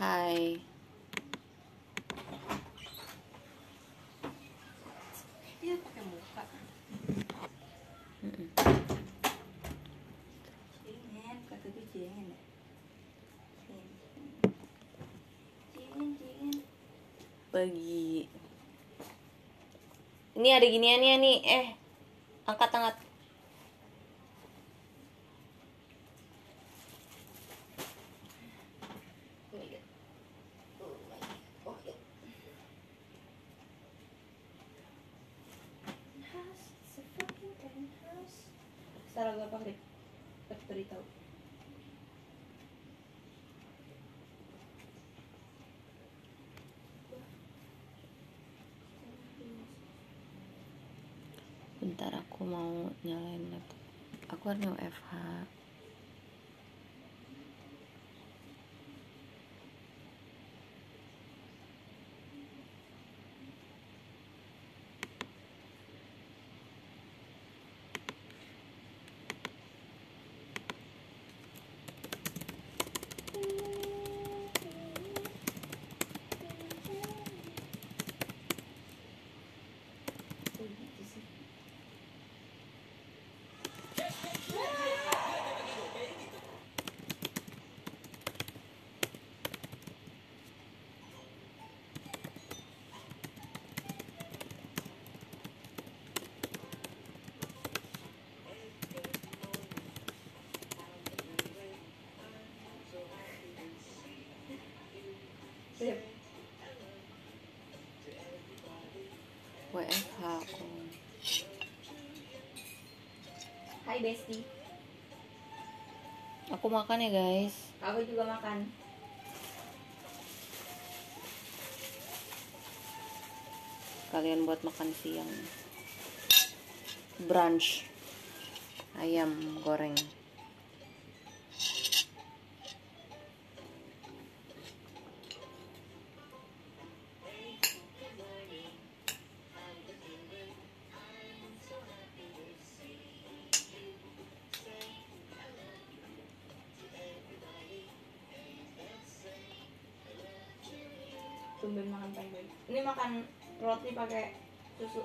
Hai. Pakai muka. Kata cingen ya. Pergi. Ini ada giniannya nih. Eh, angkat let me know F5 Beb, WFH. Hai Besti, Aku makan ya guys. aku juga makan. Kalian buat makan siang. Brunch. Ayam goreng. Tumben makan pancake. Ini makan roti pakai susu.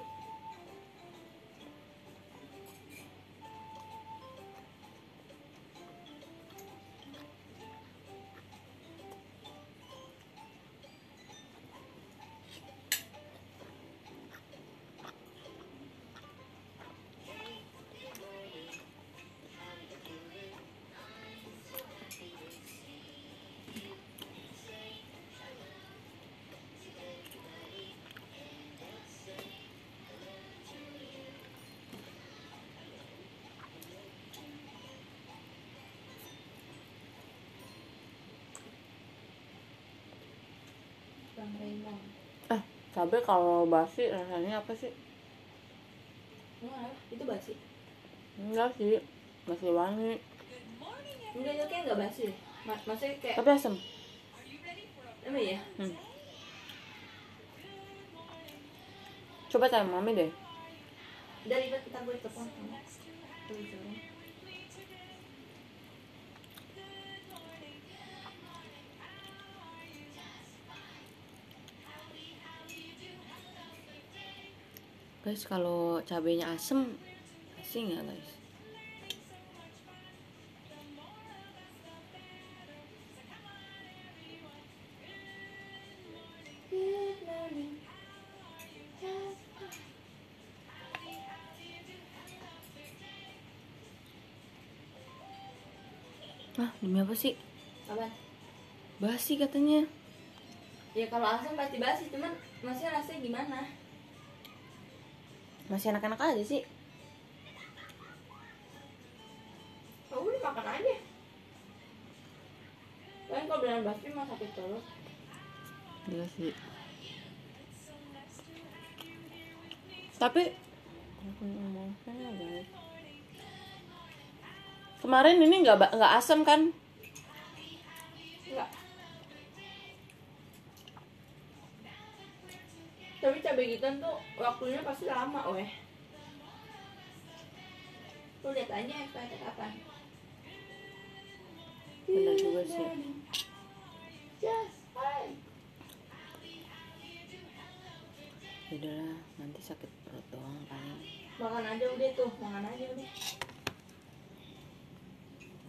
Raymond. Eh, cabai kalau basi rasanya apa sih? Enggak, itu basi. Enggak sih. Masih wangi. Enggak, itu kayak enggak basi deh. Ma- Maksudnya kayak, Tapi asem. emang ya? Hmm. Coba tanya mami deh. Udah ribet, ntar gue telepon Guys, kalau cabenya asem, asing nggak guys? Good morning. Ah, demi apa sih? Apaan? Basi katanya. Ya kalau asam pasti basi, cuman masih rasanya gimana? Masih anak-anak aja sih. Oh, udah makan aja. Kan kalau bilang basi mah sakit terus. Iya sih. Tapi kemarin ini nggak nggak asam kan? kan tuh waktunya pasti lama weh. Tuh lihat aja expired kapan. Benar juga sih. Iya, yes, udahlah nanti sakit perut doang kan. makan aja udah tuh makan aja udah.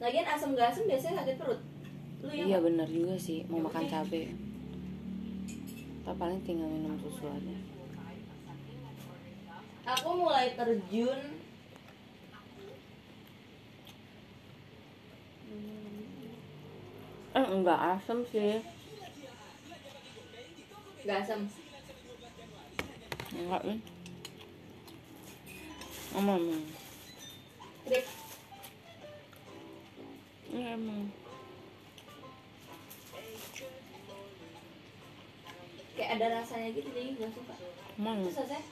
Lagian asam gak asam biasanya sakit perut. Lu yang iya benar juga sih. Mau ya, makan okay. cabai Tapi paling tinggal minum susu aja aku mulai terjun. Eh enggak asem sih. Gak asam enggak nih emang emang. Trip. Iya, emang. Kayak ada rasanya gitu jadi gak suka. Emang. Terus rasanya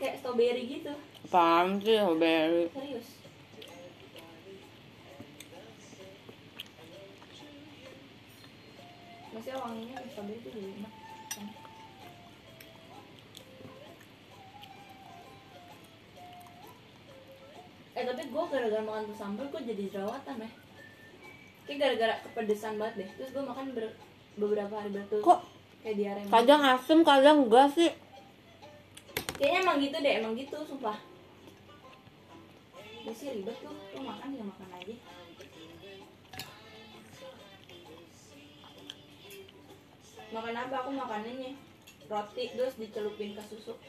kayak strawberry gitu. Apaan sih strawberry? Serius. Maksudnya wanginya strawberry itu jadi enak? Eh tapi gue gara-gara makan tuh sambal gue jadi jerawatan ya. Kayak gara-gara kepedesan banget deh. Terus gue makan ber- beberapa hari berturut kok kayak diare kadang asem kadang enggak sih Kayaknya emang gitu deh, emang gitu sumpah. Ya sih ribet tuh, lu makan ya makan aja. Makan apa? Aku makan ini Roti terus dicelupin ke susu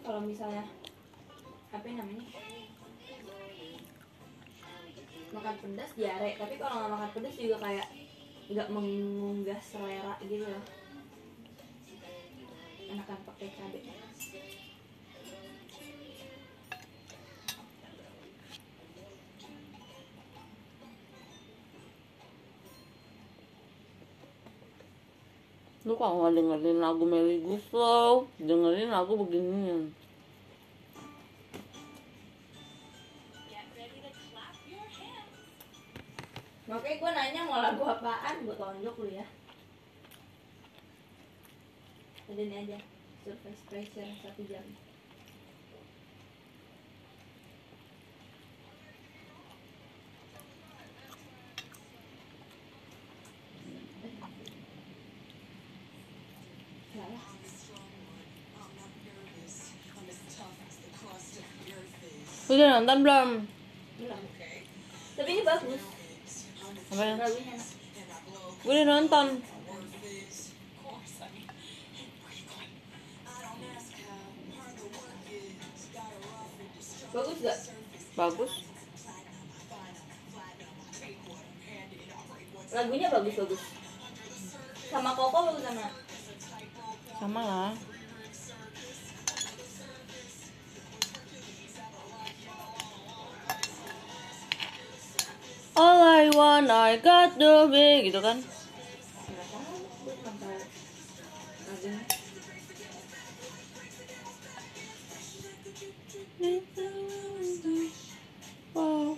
kalau misalnya apa namanya? Makan pedas diare. Tapi kalau nggak makan pedas juga kayak nggak mengunggah selera gitu loh. Enakan pakai cabai lu kalau nggak dengerin lagu Melly Guslow dengerin lagu beginian. Makanya gue nanya mau lagu apaan gue tonjok lu ya? Ada ini aja surface pressure satu jam udah nonton belum Belum. Tapi ini bagus. apa ya gue udah nonton Bagus gak? bagus Lagunya bagus bagus. Sama Koko bagus sama. sama lah All I want, I got the be gitu kan? Wow.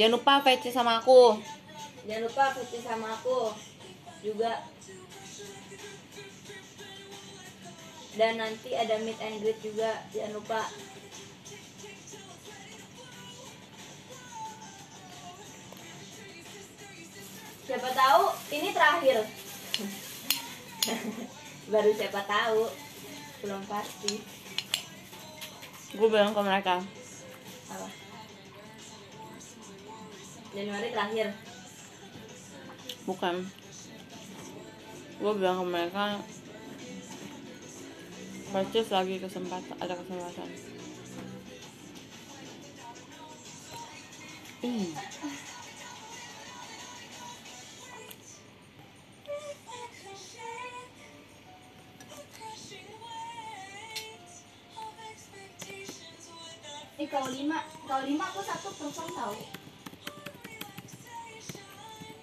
Jangan lupa VC sama aku. Jangan lupa VC sama aku juga. Dan nanti ada meet and greet juga. Jangan lupa. Siapa tahu ini terakhir. Baru siapa tahu. Belum pasti. Gue bilang ke mereka. Apa? Januari terakhir. Bukan. Gue bilang ke mereka. Purchase lagi kesempatan, ada kesempatan. Hmm. Kalau lima, kalau lima aku satu kosong tahu.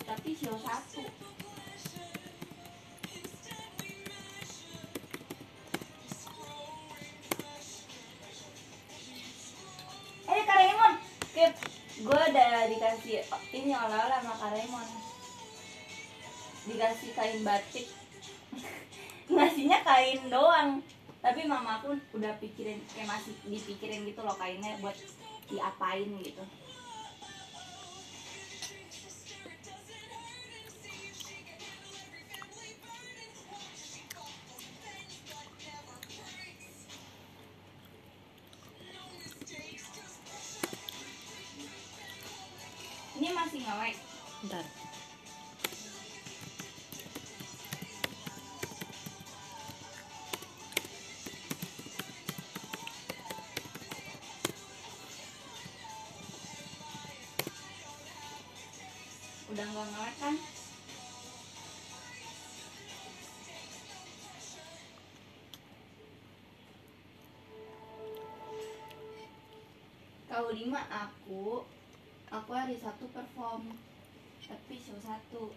Tapi show satu. Nggak dikasih ini oleh-oleh sama Kak Raymond dikasih kain batik. Ngasihnya kain doang. Tapi mama aku udah pikirin kayak masih dipikirin gitu loh kainnya buat diapain gitu masih ngelek Ntar. udah nggak ngelek kan? Kalau lima aku hari Sabtu perform tapi show satu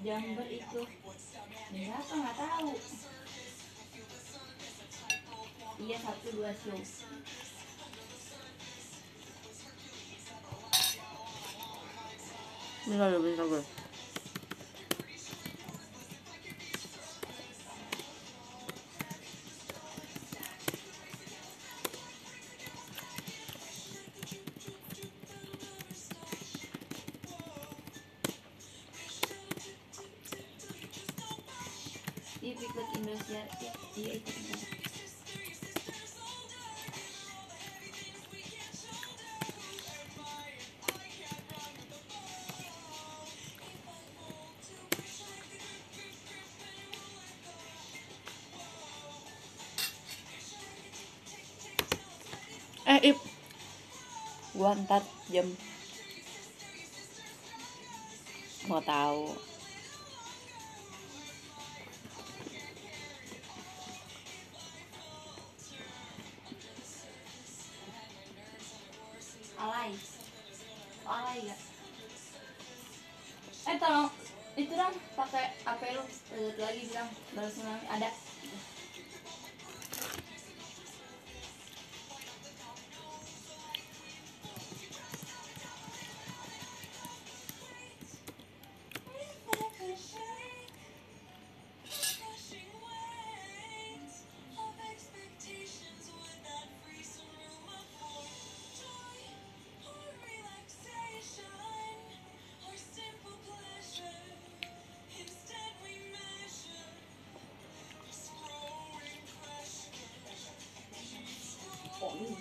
Jember itu berapa nggak tahu. Iya satu dua show. Bentar dulu, bentar Gua ntar jam. Mau tahu.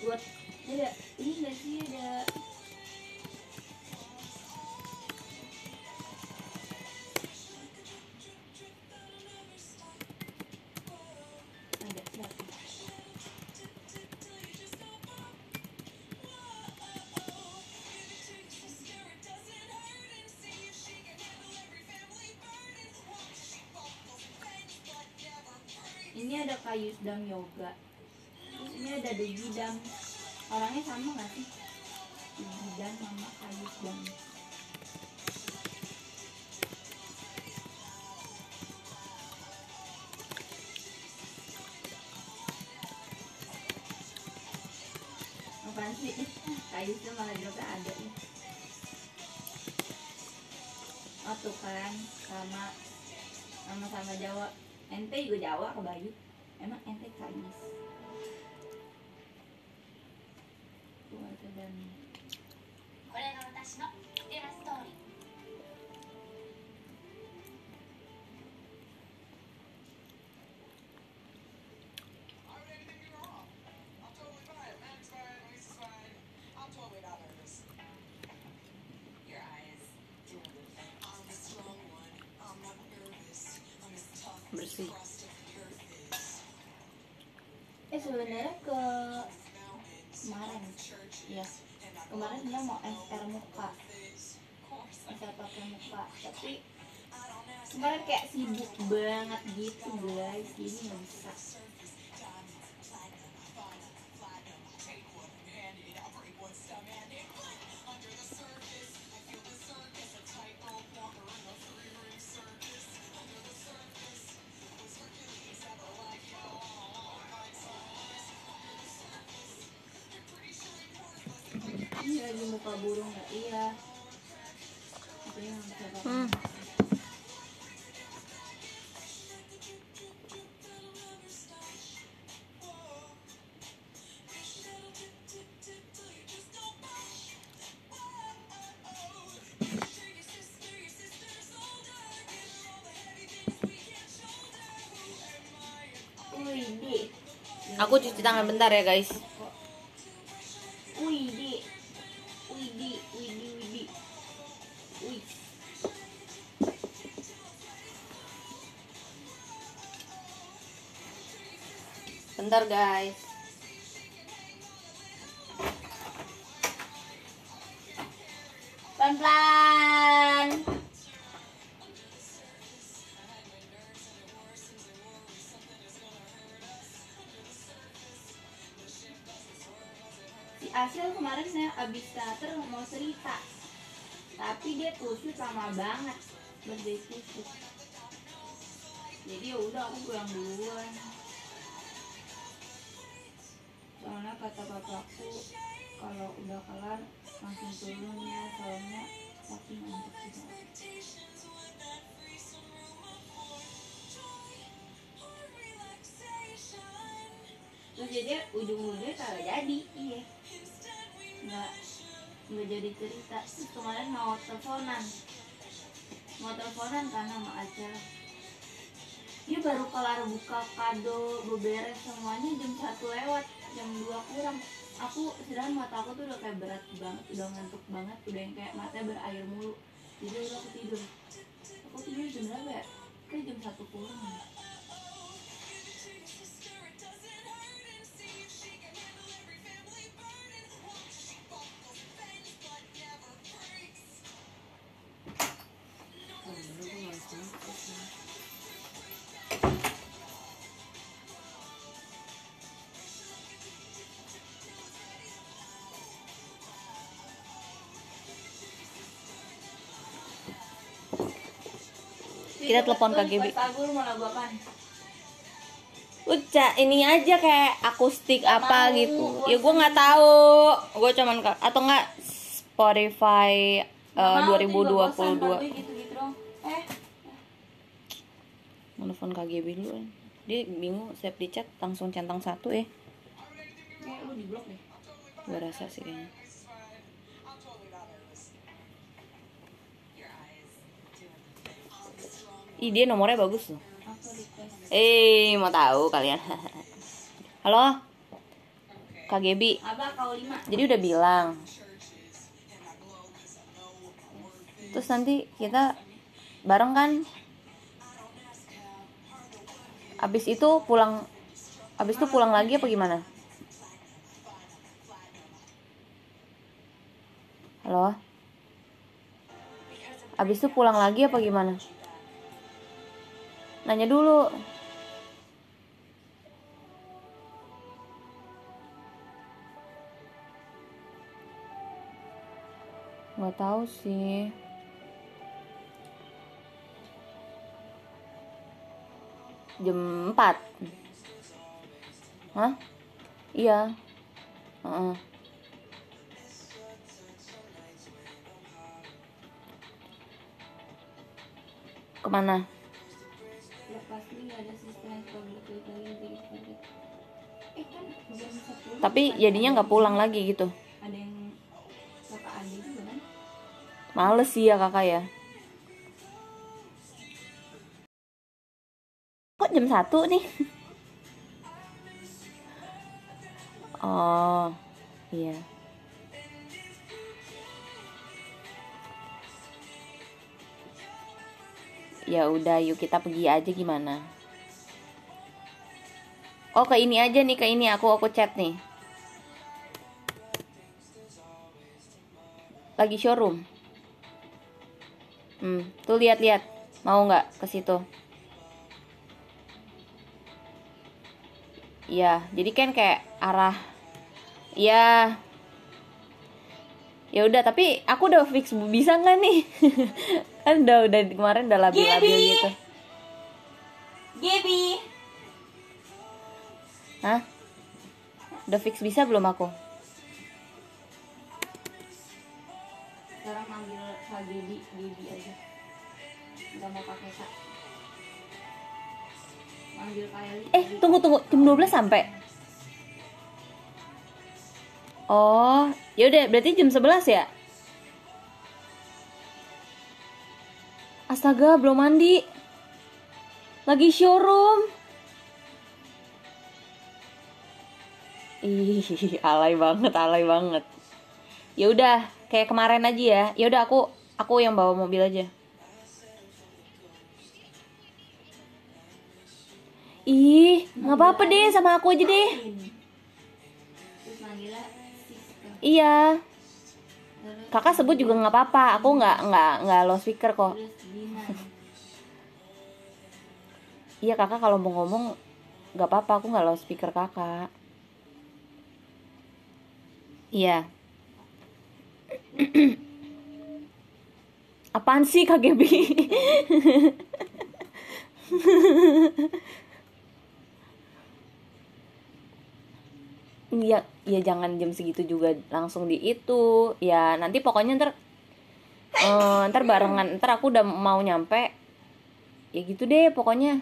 Buat ada ini nggak sih? Ada. Ini ada kayu sedang yoga. Ini ada Degidam orangnya sama nggak sih? Degidam sama kayu sedang apaan sih? Kayu itu malah juga ada nih. Oh tuh kan sama sama sama Jawa. Ente juga Jawa ke Bayu Bersih. eh sebenarnya ke kemarin. Ya kemarin dia mau SR muka. SR pakai muka. Tapi kemarin kayak sibuk banget gitu guys. Jadi nggak bisa Aku cuci tangan bentar ya guys. Wih, di. Wih, di. Wih, di, wih, di. Wih. Bentar guys. Pelan-pelan. Asil kemarin ya abis teater mau cerita. Tapi dia tusuk lama banget berdiri tusuk jadi ya udah aku pulang duluan. Soalnya kata papaku kalau udah kelar langsung turun ya soalnya saking ngantuk juga terus jadi ujung-ujungnya kagak jadi iya nggak nggak jadi cerita. Kemarin mau teleponan. Mau teleponan kan sama Acel dia baru kelar buka kado beberes semuanya jam satu lewat jam dua kurang. Aku sedangkan mata aku tuh udah kayak berat banget udah ngantuk banget udah yang kayak matanya berair mulu. Jadi udah aku tidur. Aku tidur jam berapa ya? Kayak jam satu kurang Kita telepon lagu apaan? Uca ini aja kayak akustik apa mau, gitu. Ya gue nggak tahu. Gue cuman atau nggak Spotify eh, bosan, 2022. Bang. gitu-gitu dong. Eh, Mau nelfon KGB dulu. kan. Dia bingung save di chat langsung centang satu ya. kayak lu di blok deh. Gue rasa sih kayaknya. Ih dia nomornya bagus loh. Eh mau tahu kalian? Halo, KGB. Jadi udah bilang. Terus nanti kita bareng kan? Abis itu pulang, abis itu pulang lagi apa gimana? Halo? Abis itu pulang lagi apa gimana? Nanya dulu. Nggak tahu sih. Jam 4 Hah? Iya. Heeh. Ke mana? Ada sistem lagi jadi. Eh kan jam 10. Tapi jadinya nggak pulang lagi gitu. Ada yang kakak adik juga kan? Males sih ya kakak ya. Kok jam satu nih? Oh, iya. Ya udah, yuk kita pergi aja gimana? Oh, ke ini aja nih, ke ini aku aku chat nih. lagi showroom. Hmm, tuh lihat-lihat. Mau nggak ke situ? Iya, jadi kan kayak arah ya ya udah tapi aku udah fix bisa nggak nih kan udah udah kemarin udah labil-labil gitu Gaby Hah? Udah fix bisa belum aku? sekarang manggil Kak Gaby Gaby aja nggak mau pakai kak manggil Kylie Eh, tunggu tunggu, jam 12 sampai. Oh, ya udah berarti jam 11 ya? Astaga, belum mandi. Lagi showroom. Ih, alay banget, alay banget. Ya udah, kayak kemarin aja ya. Ya udah aku aku yang bawa mobil aja. Ih, nggak apa-apa deh sama aku aja deh. Iya, kakak sebut juga nggak apa-apa. Aku nggak nggak nggak low speaker kok. Gina Iya kakak kalau mau ngomong nggak apa-apa. Aku nggak low speaker kakak. Iya. Apaan sih Kak Gebi? Iya, ya jangan jam segitu juga langsung di itu. Ya nanti pokoknya ntar eh, ntar barengan, ntar aku udah mau nyampe. Ya gitu deh pokoknya.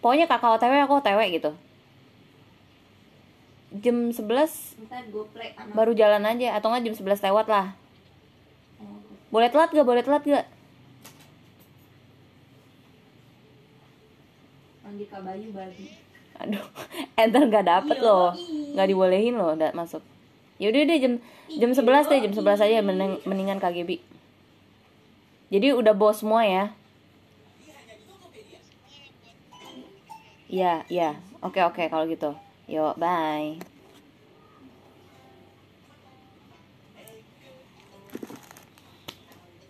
Pokoknya kakak OTW aku OTW gitu. Jam 11 ntar goplek anak baru jalan aja atau nggak jam 11 lewat lah. Boleh telat gak? Boleh telat gak? Bayu babi Aduh, enter nggak dapet loh, nggak dibolehin loh, da- masuk. Yaudah deh jam jam 11 deh, jam 11 aja mending- mendingan KGB. Jadi udah bos semua ya. Iya, iya. Oke, oke kalau gitu. Yuk, bye.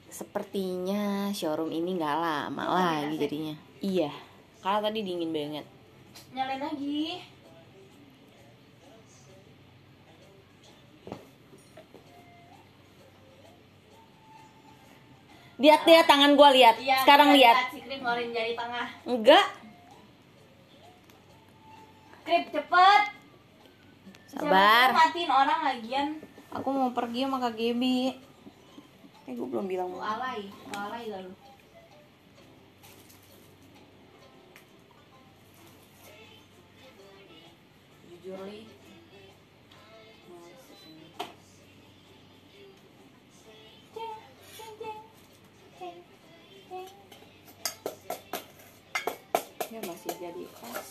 Sepertinya showroom ini nggak lama lagi jadinya. Iya, karena tadi dingin banget. nyalain lagi Lihat lihat tangan gua lihat. Iya, Sekarang lihat. si Krip ngeluarin jari tengah Enggak. Krip cepet Sabar. Siapa matiin orang lagian Aku mau pergi sama Kak Gebi. Eh, gue belum bilang mau. alay alay gak lu jujur li Ya masih jadi pas.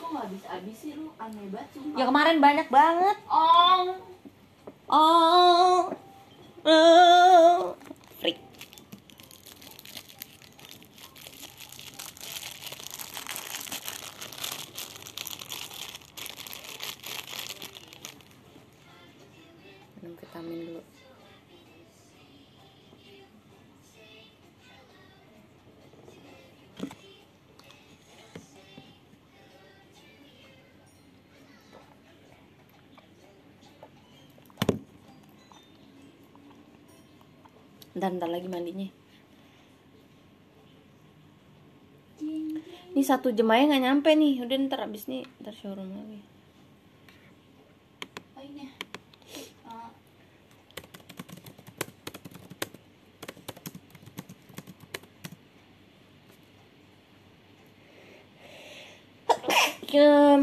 kok gak habis habis sih lu aneh banget sumpah Ya kemarin banyak banget. oh Oh. Oh. Freak. Minum vitamin dulu. Ntar, ntar lagi mandinya. Ini satu jam aja nggak nyampe nih. Udah ntar abis nih ntar showroom lagi. oh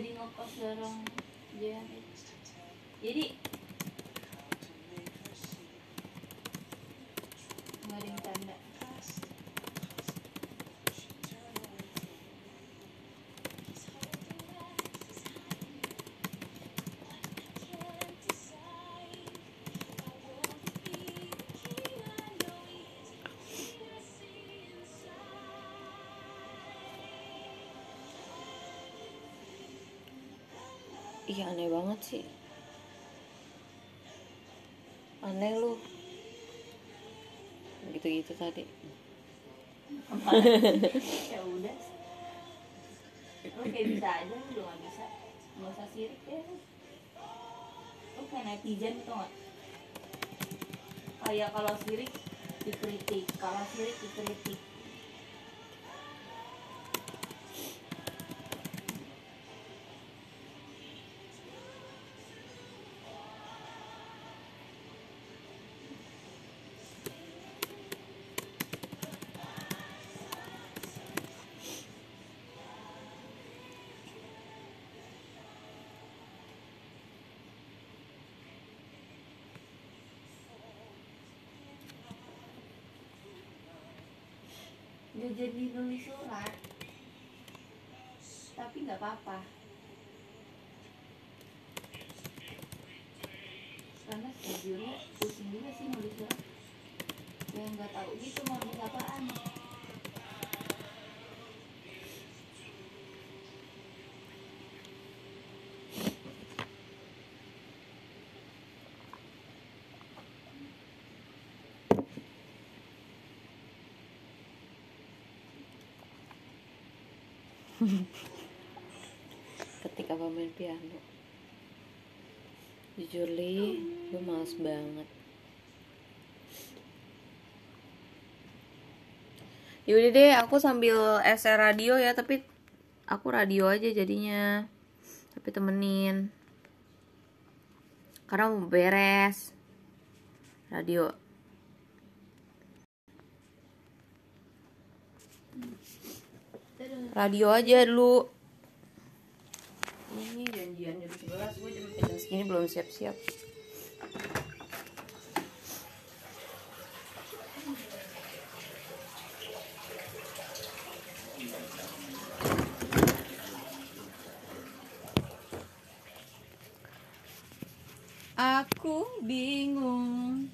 jadi ngepost bareng jadi Iya aneh banget sih. Aneh lu. Gitu-gitu tadi. Ya udah. Lu kayak bisa aja lu nggak bisa. Nggak usah sirik ya. Lu kayak netizen tuh nggak? Kayak kalau sirik dikritik. Kalau sirik dikritik Gak jadi nulis surat. Tapi gak apa-apa. Karena sejujurnya pusing juga sih nulis surat. Yang gak tahu gitu mau nulis apaan Ketika main piano. Jujur li Gue males banget. Yaudah deh aku sambil SR radio ya Tapi aku radio aja jadinya. Tapi temenin. Karena mau beres. Radio Radio aja dulu. Ini janjian jam 11 gue jam jam segini belum siap-siap. Aku bingung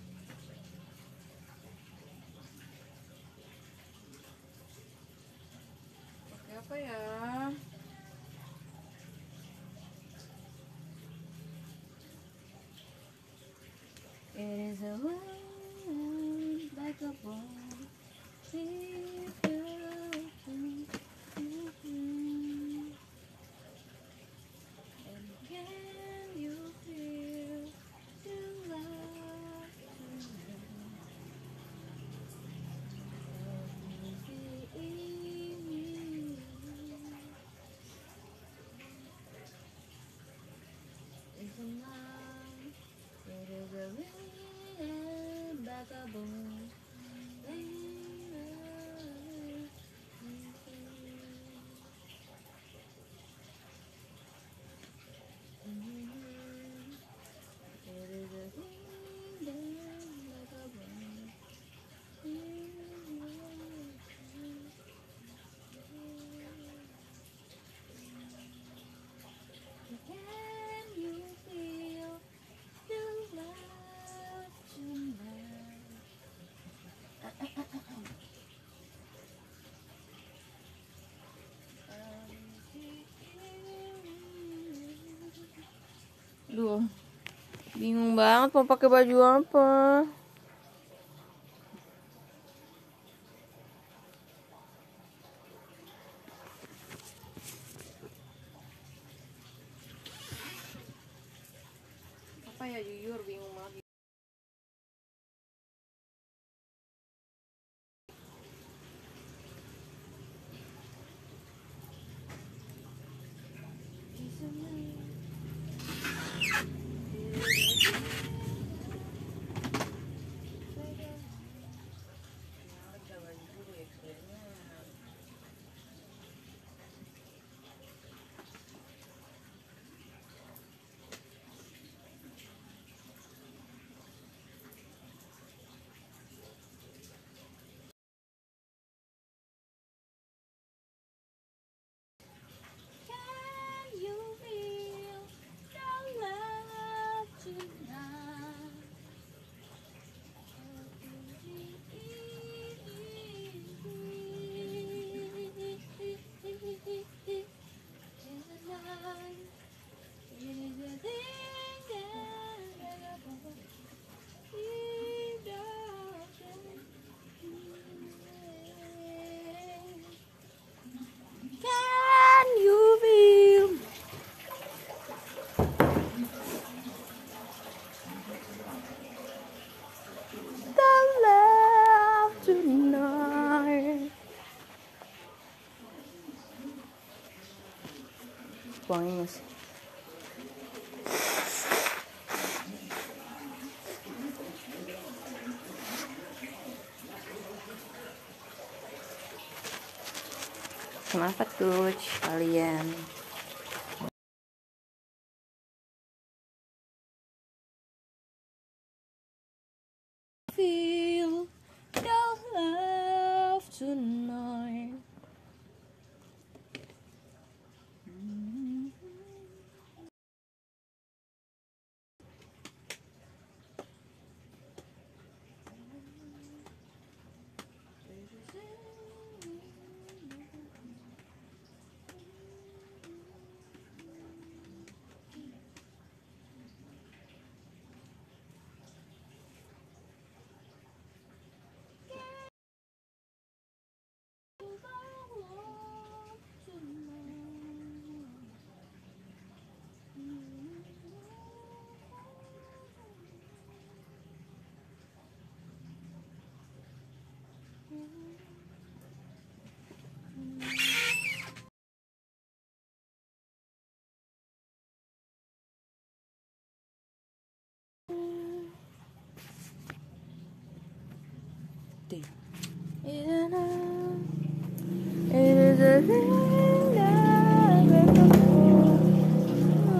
vagabondo. Duh, bingung banget mau pakai baju. Apa sih Kenapa tuh kalian?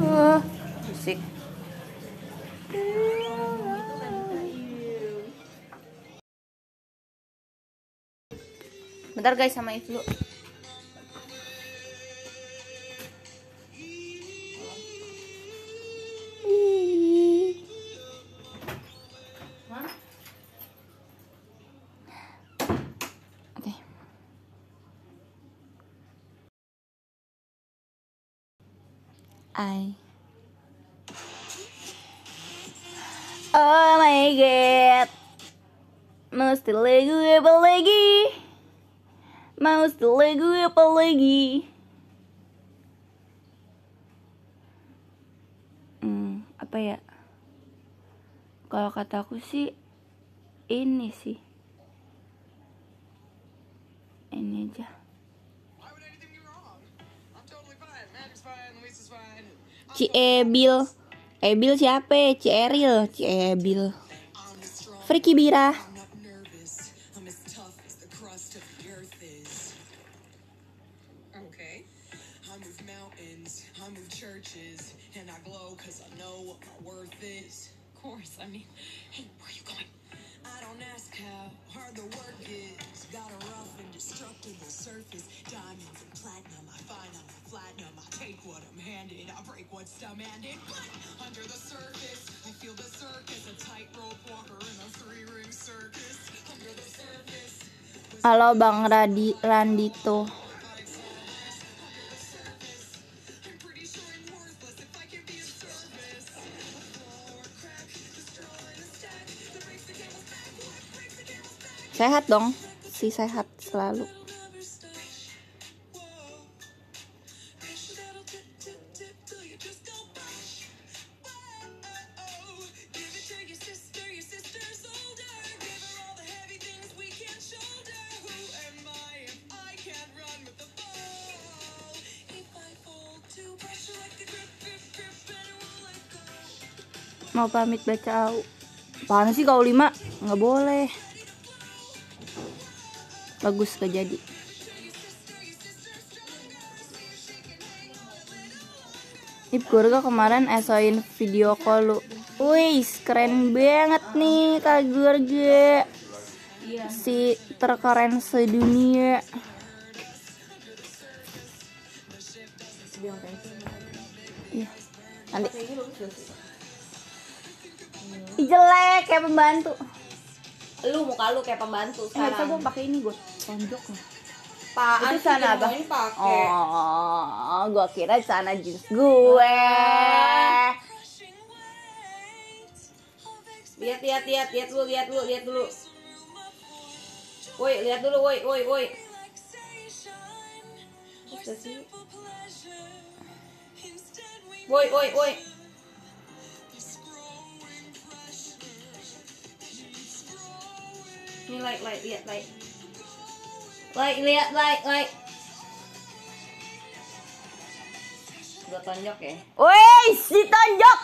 Oh, musik. Bentar guys sama dulu. Mesti lagu apa lagi? Mesti lagu apa lagi? Hmm, apa ya? Kalau kataku sih Ini sih. Ini aja. Ci Ebil. Ebil siapa? Ci Eril. Ci Ebil. Friki Bira the camel's back? Sehat dong Si sehat selalu Mau pamit baca au. Apaan sih kau lima? Nggak boleh. Bagus gak jadi. Ip Gurga kemarin esoin video call lu. Wih keren banget nih Kak Iya. Si terkeren sedunia. Iya. Nanti kayak pembantu Lu muka lu kayak pembantu Eh, sekarang. gue pakai ini gue tonjok. Apaan Itu sana apa? Oh, gue kira sana jeans gue. Lihat lihat lihat lihat dulu lihat dulu lihat dulu. Woi, lihat dulu woi woi woi. Apa sih? Woi woi woi. Ini like like lihat like. Like lihat like like. gue tonjok ya Wih, ditonjok.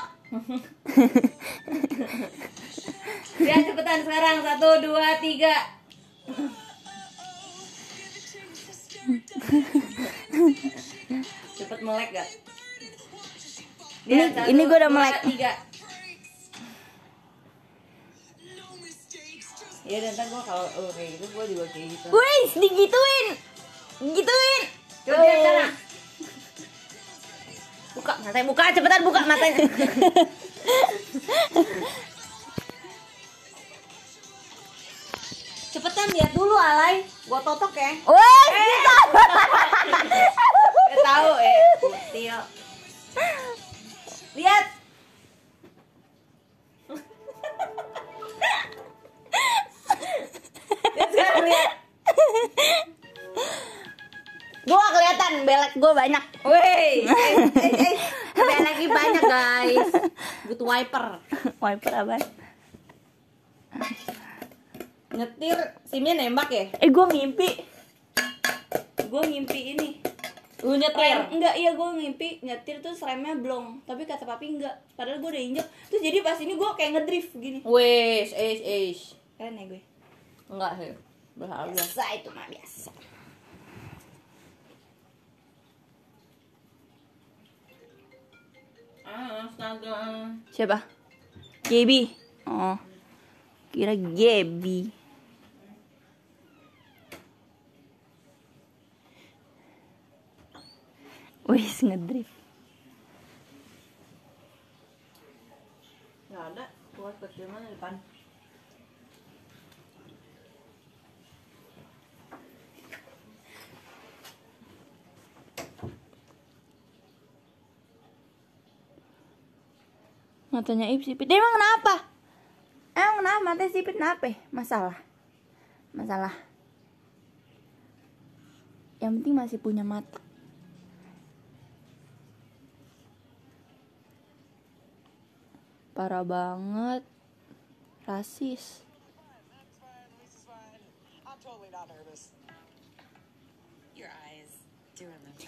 Ya cepetan sekarang satu dua tiga Cepet melek gak? Ini- ini gua udah melek. tiga Ya dan ntar gue kalau oh, kayak gitu gue juga kayak gitu. Wih, digituin. Gituin. Coba lihat sana. Buka matanya, buka cepetan buka matanya. Cepetan lihat dulu alay. Gue totok ya. Wih, bisa. Gak tahu eh. Kutil Lihat Gak kelihatan, belek gua banyak. Woi, eh, eh, eh. Ada lagi banyak guys. Butuh wiper. Wiper apa? Nyetir simnya nembak ya? Eh, gua ngimpi. Gue ngimpi ini. Lu Rem. nyetir. Enggak, iya gue ngimpi nyetir tuh remnya blong. Tapi kata papi enggak. Padahal gue udah injek. Terus jadi pas ini gue kayak ngedrift gini. Wes, es, es. Keren ya gue. Enggak sih. Berharga. Biasa itu mah biasa. Astaga. Siapa? Gaby. Oh. Kira Gaby. Wis ngedrift. Nggak ada. Buat kecil mana depan? Matanya Ip sipit. Emang kenapa? Emang kenapa matanya sipit kenapa? Masalah. Masalah. Yang penting masih punya mata. Parah banget. Rasis.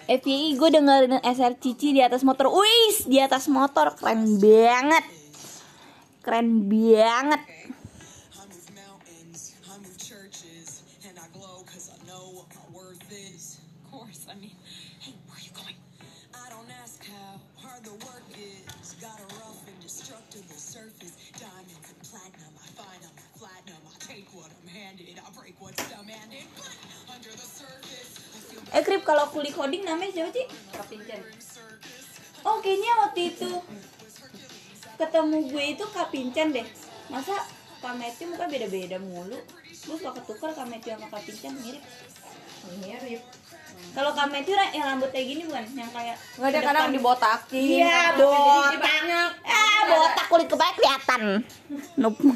FYI gue dengerin SR Cici di atas motor. Wis di atas motor. Keren banget. Keren banget Eh Krip kalau kuli coding namanya siapa sih? Kapincan. Oh kayaknya waktu itu Ketemu gue itu Kapincan deh Masa Matthew muka beda-beda mulu Gue suka ketukar Matthew sama Kapincan mirip Mirip. Kalau Kak Matthew ra- yang rambut kayak gini bukan? Yang kayak Enggak ada kadang dibotakin. Iya Jadi botak banyak. Eh botak kulit kepala kelihatan Nope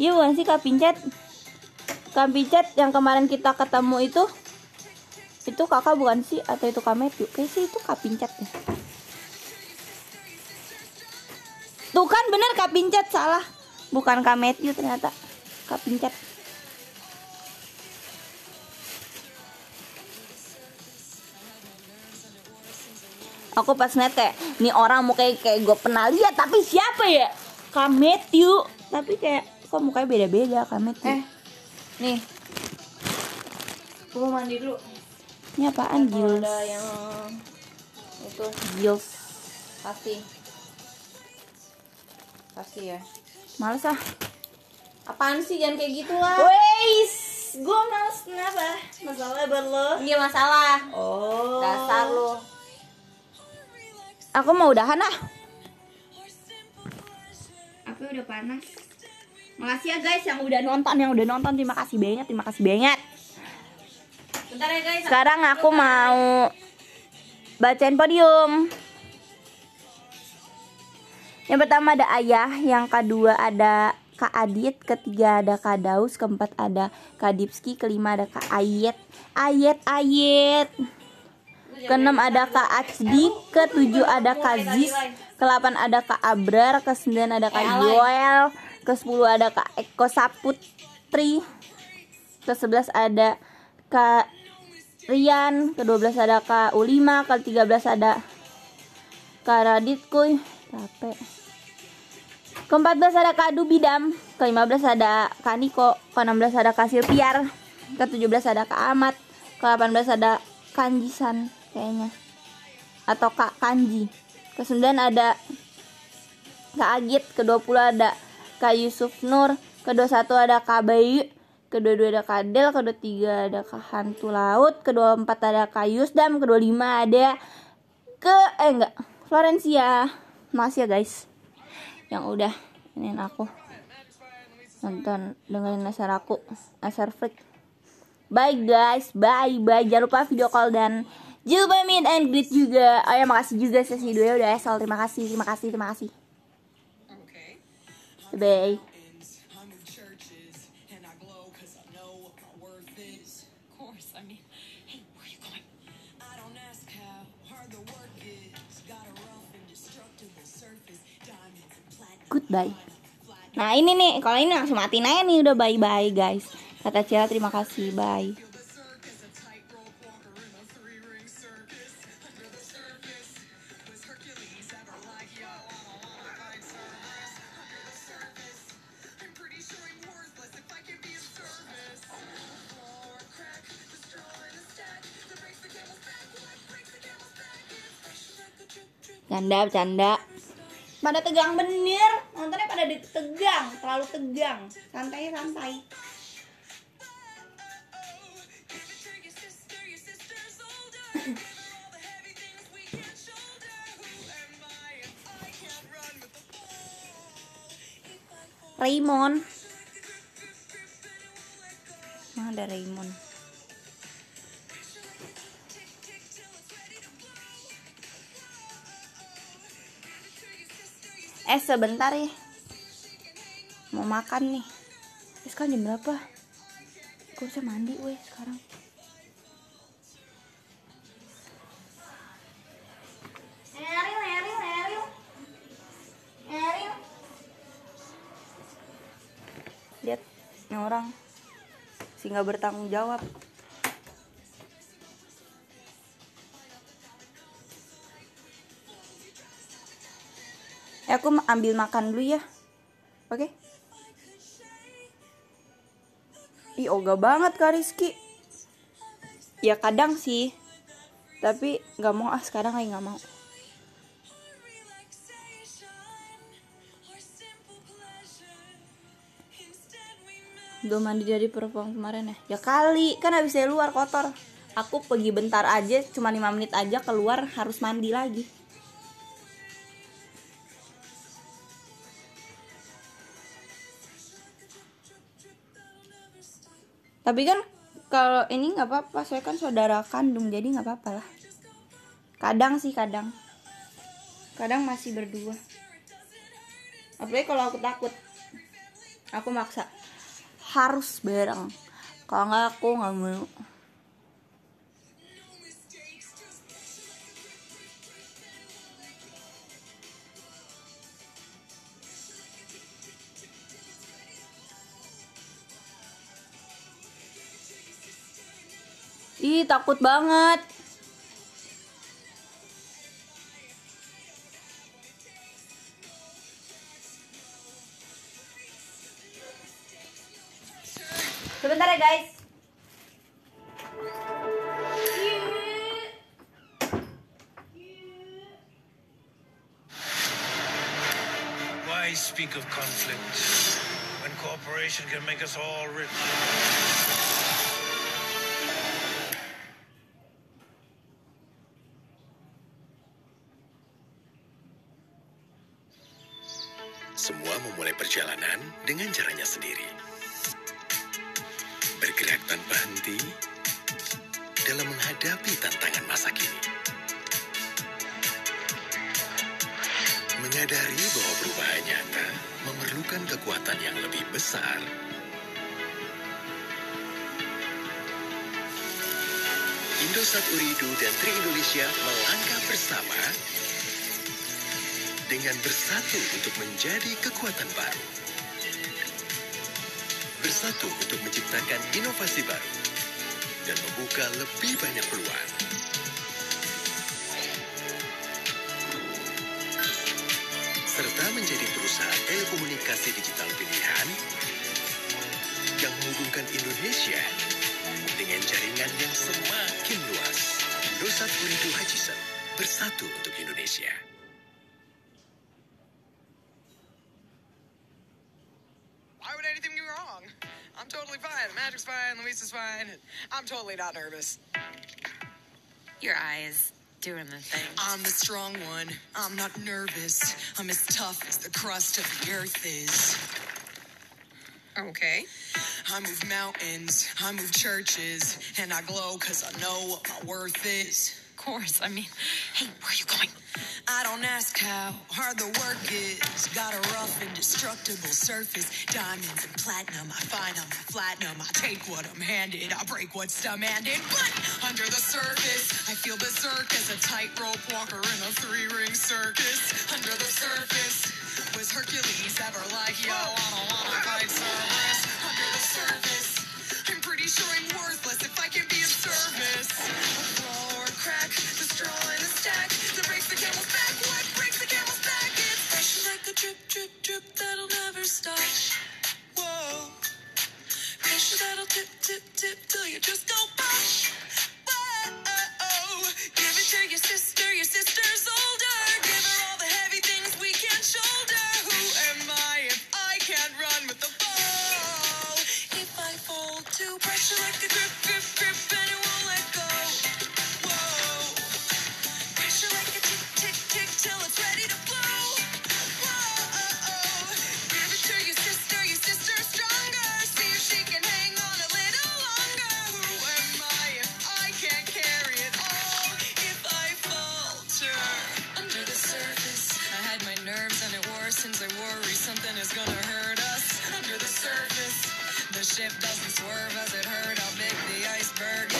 Iya bukan sih Kak Pincet Kak Pincet yang kemarin kita ketemu itu Itu kakak bukan sih? Atau itu Kak Matthew? Kayaknya sih itu Kak Pincet ya Tuh kan bener Kak Pincet salah. Bukan Kak Matthew ternyata. Kak Pincet Aku pas ngeliat kayak Nih orang mukanya kayak gue pernah lihat Tapi siapa ya? Kak Matthew. Tapi kayak Kok mukanya beda-beda Kak Matthew Eh, nih. Gue mau mandi dulu. Ini apaan Gils? ada yang itu Gils pasti. Pasti ya. Males ah Apaan sih jangan kayak gitu lah. Weis Gue males kenapa? Masalah buat lo Iya masalah. Oh Dasar lu. Aku mau udahan ah Aku udah panas Makasih ya guys yang udah nonton Yang udah nonton. Terima kasih banget Terima kasih banget Bentar ya guys. Sekarang aku mau Bacain podium. Yang pertama ada Ayah Yang kedua ada Kak Adit Ketiga ada Kak Daus Keempat ada Kak Dipski Kelima ada Kak Ayet. Ayet Ayet. Keenam ada Kak Acdi, ketujuh ada Kak Ziz, ke-8 ada Kak Abrar, ke-9 ada Kak Joel, ke-10 ada Kak Eko Saputri, ke-11 ada Kak Rian, ke-12 ada Kak Ulima, ke-13 ada Kak Radit Kuy, capek. Ke-14 ada Kak Dubidam, ke-15 ada Kak Niko, ke-16 ada Kak Silpiar, ke-17 ada Kak Amat, ke-18 ada Kanjisan kayaknya. Atau Kak Kanji. Ke-9 ada Kak Agit, ke-20 ada Kak Yusuf Nur, ke-21 ada Kak Bayu, ke-22 ada Kak Del, ke-23 ada Kak Hantu Laut, ke-24 ada Kak Yusdam, ke-25 ada ke eh enggak, Florencia. Makasih ya guys. Yang udah ini aku. Nonton dengerin asar aku asar freak. Bye guys. Bye bye. Jangan lupa video call dan lupa meet and greet juga. Oh ya makasih juga sesi dua udah asal terima kasih terima kasih terima kasih. Platinum. goodbye. Nah ini nih. Kalau ini langsung matiin aja nih. Udah bye bye guys. Kata Cila terima kasih. Bye canda canda pada tegang bener nontonnya pada de- tegang terlalu tegang. Santai santai. Give it to your Eh sebentar ya. Mau makan nih. Eh sekarang jam berapa? Gue bisa mandi weh sekarang. Eril, Eril, Eril. Eril. Lihat ini orang. Si nggak bertanggung jawab Eh aku ambil makan dulu ya. Oke? Ih ogah banget Kak Rizky. Ya kadang sih. Tapi nggak mau. Ah sekarang lagi nggak mau. Belum mandi dari perform kemarin ya? Ya kali, kan habis dari luar kotor. Aku pergi bentar aja, cuma 5 menit aja keluar harus mandi lagi. Tapi kan kalau ini nggak apa-apa, saya kan saudara kandung jadi nggak apa-apa lah. Kadang sih kadang, kadang masih berdua. Apalagi kalau aku takut, aku maksa harus bareng. Kalau nggak aku nggak mau. Ih takut banget. Sebentar ya guys. Why speak of conflict when cooperation can make us all rich? Semua memulai perjalanan dengan caranya sendiri. Bergerak tanpa henti dalam menghadapi tantangan masa kini. Menyadari bahwa perubahan nyata memerlukan kekuatan yang lebih besar. Indosat Uridu dan Tri Indonesia melangkah bersama dengan bersatu untuk menjadi kekuatan baru. Bersatu untuk menciptakan inovasi baru dan membuka lebih banyak peluang. Serta menjadi perusahaan telekomunikasi digital pilihan yang menghubungkan Indonesia dengan jaringan yang semakin luas. Indosat Uridu Hajisen bersatu untuk Indonesia. Totally not nervous. Your eyes doing the thing. I'm the strong one. I'm not nervous. I'm as tough as the crust of the earth is. Okay. I move mountains, I move churches, and I glow cause I know what my worth is. Of course. I mean, hey, where are you going? I don't ask how hard the work is. Got a rough, indestructible surface. Diamonds and platinum, I find them, I flatten 'em. I take what I'm handed, I break what's demanded. But under the surface, I feel berserk as a tightrope walker in a three ring circus. Under the surface, was Hercules ever like, yo, I don't wanna fight Cerberus? Under the surface, drip, drip, drip that'll never stop. Whoa. Pressure that'll tip, tip, tip till you just go pop. Whoa. Give it to your sister, your sister's older. Give her all the heavy things we can't shoulder. It. I worry something is gonna hurt us under the surface. The ship doesn't swerve as it hurt. How big the iceberg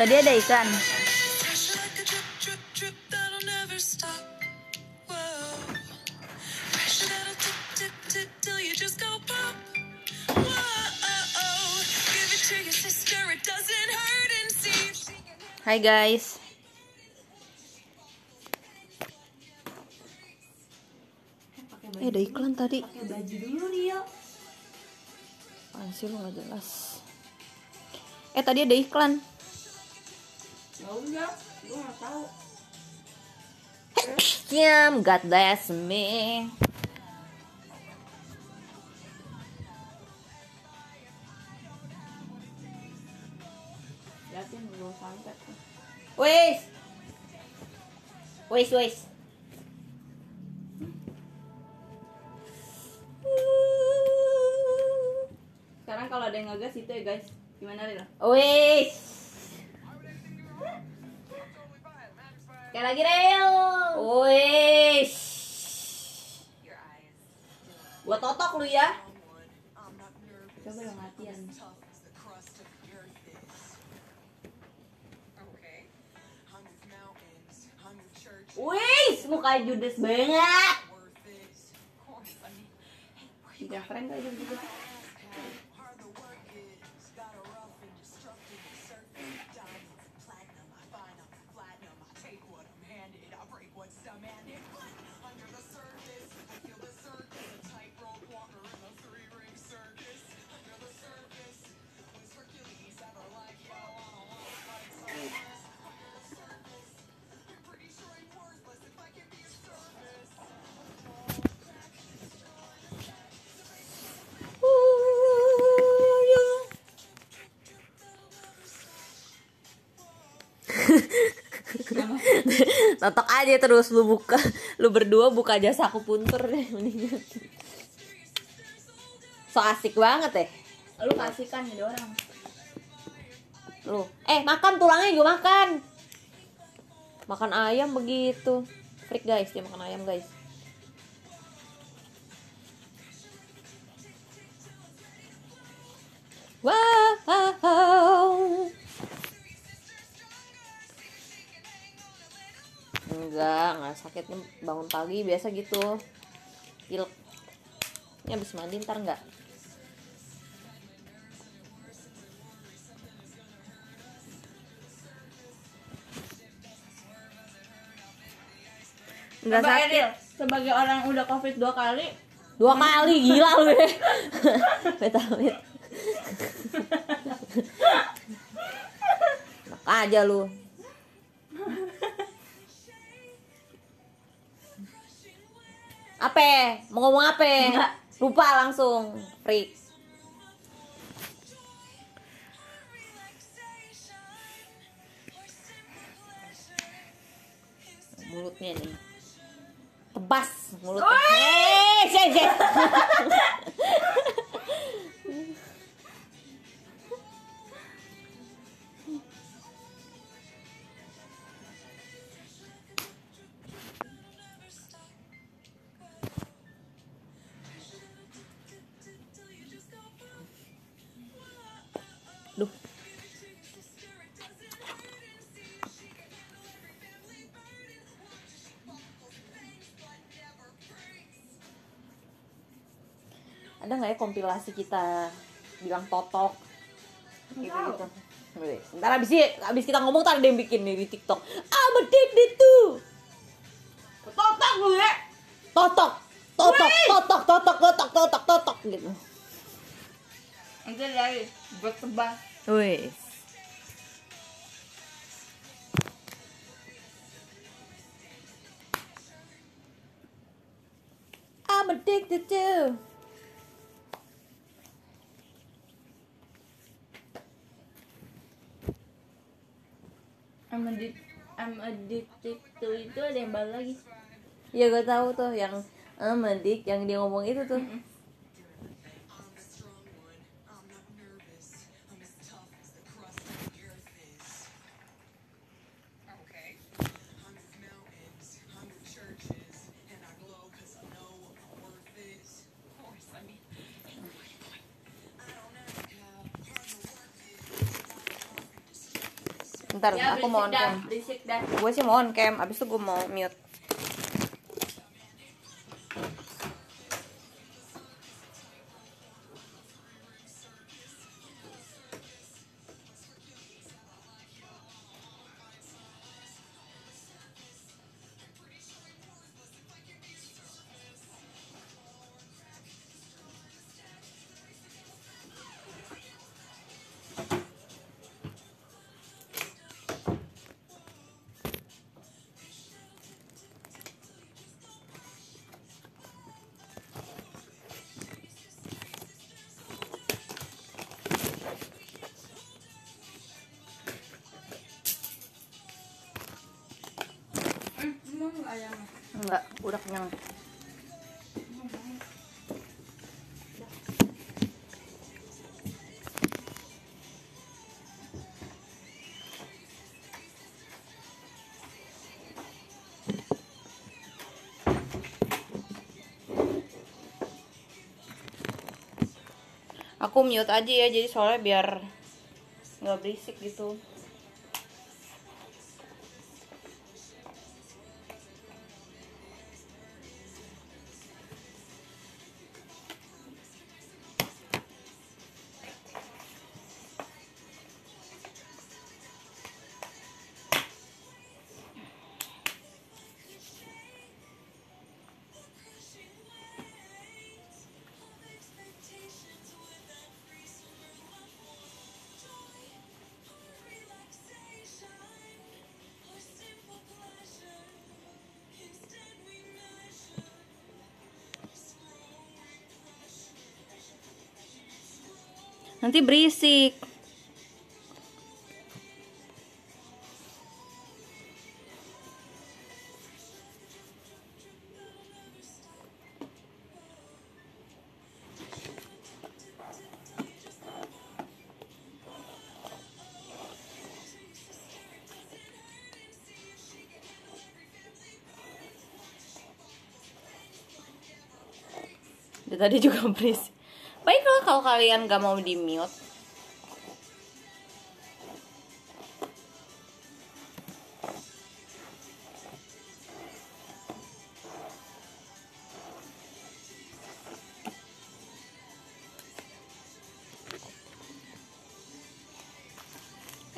if she can. Hai guys. Eh ada iklan tadi. pakai baju dulu Rio Apaan sih lu nggak jelas. Eh tadi ada iklan. Udah gue nggak tahu Yam, God bless me. liatin belum sampai tuh Wis. Wis, wis. sekarang kalau ada yang ngegas itu ya guys gimana Rio Wis. Sekali lagi Reo. Wis. gua totok lu ya coba dong latihan Wih, muka judes banget. Tiga keren gak juga? Totok aja terus lu buka lu berdua buka jasa aku puntur deh mendingan. So asik banget ya. Lu kasihkan jadi orang. Lu. Eh makan tulangnya juga makan. Makan ayam begitu. Freak guys dia makan ayam guys. Wow enggak enggak sakit nih bangun pagi biasa gitu. Pilek ini habis mandi ntar enggak enggak sakit. Sebagai orang udah covid dua kali. Dua kali gila lu ya. Betamit aja lu apa mau ngomong apa lupa langsung. Freak mulutnya nih. Tebas mulutnya. Eh sih Ada nggak ya kompilasi kita bilang totok gitu gitu. Ntar abis, abis kita ngomong tadi ada yang bikin nih di TikTok. I'm addicted to totok lu ya totok, totok, totok, totok, totok, totok, totok gitu. itu dari buat tebas Wih. I'm addicted to. I'm addicted I'm addicted to itu ada yang baru lagi Ya gue tahu tuh yang I'm addict yang dia ngomong itu tuh. Okay. Ntar aku mau on cam. Gue sih mau on cam, abis itu gue mau mute. Aku mute aja ya, jadi soalnya biar nggak berisik gitu. nanti berisik. Tadi juga berisik. Baiklah kalau kalian gak mau di mute.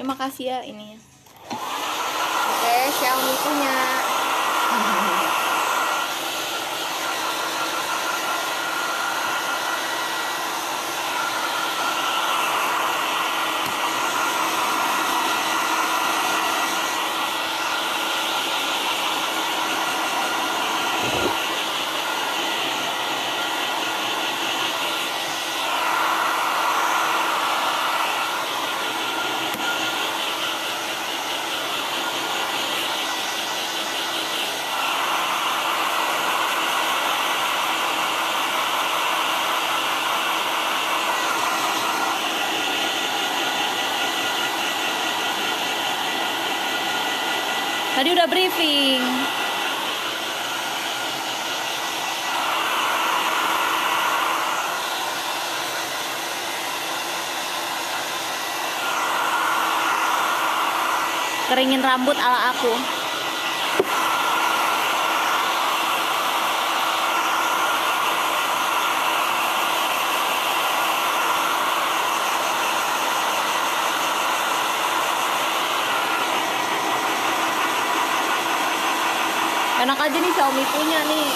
Terima kasih ya ini. Oke, Xiaomi punya. Udah briefing. Keringin rambut ala aku. Enak aja nih Xiaomi punya nih.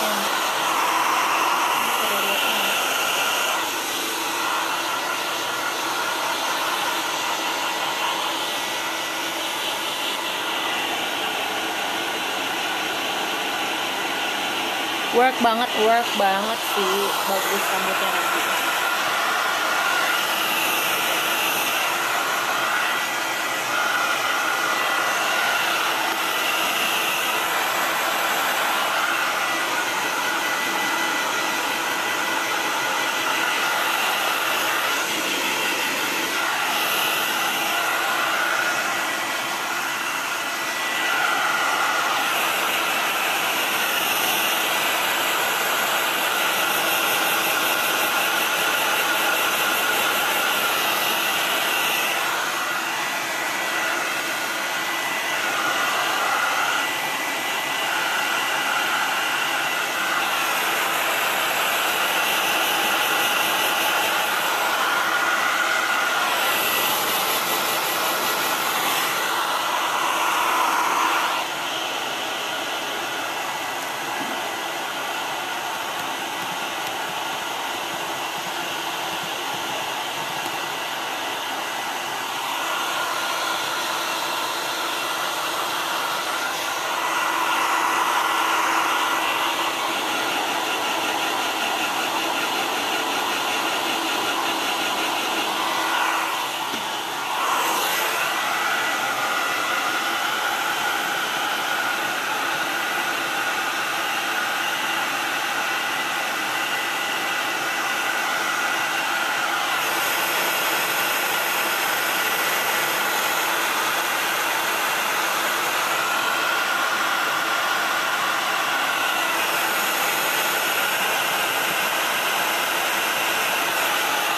Work banget, work banget sih. Bagus rambutnya nanti.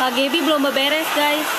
Gaby belum beberes guys.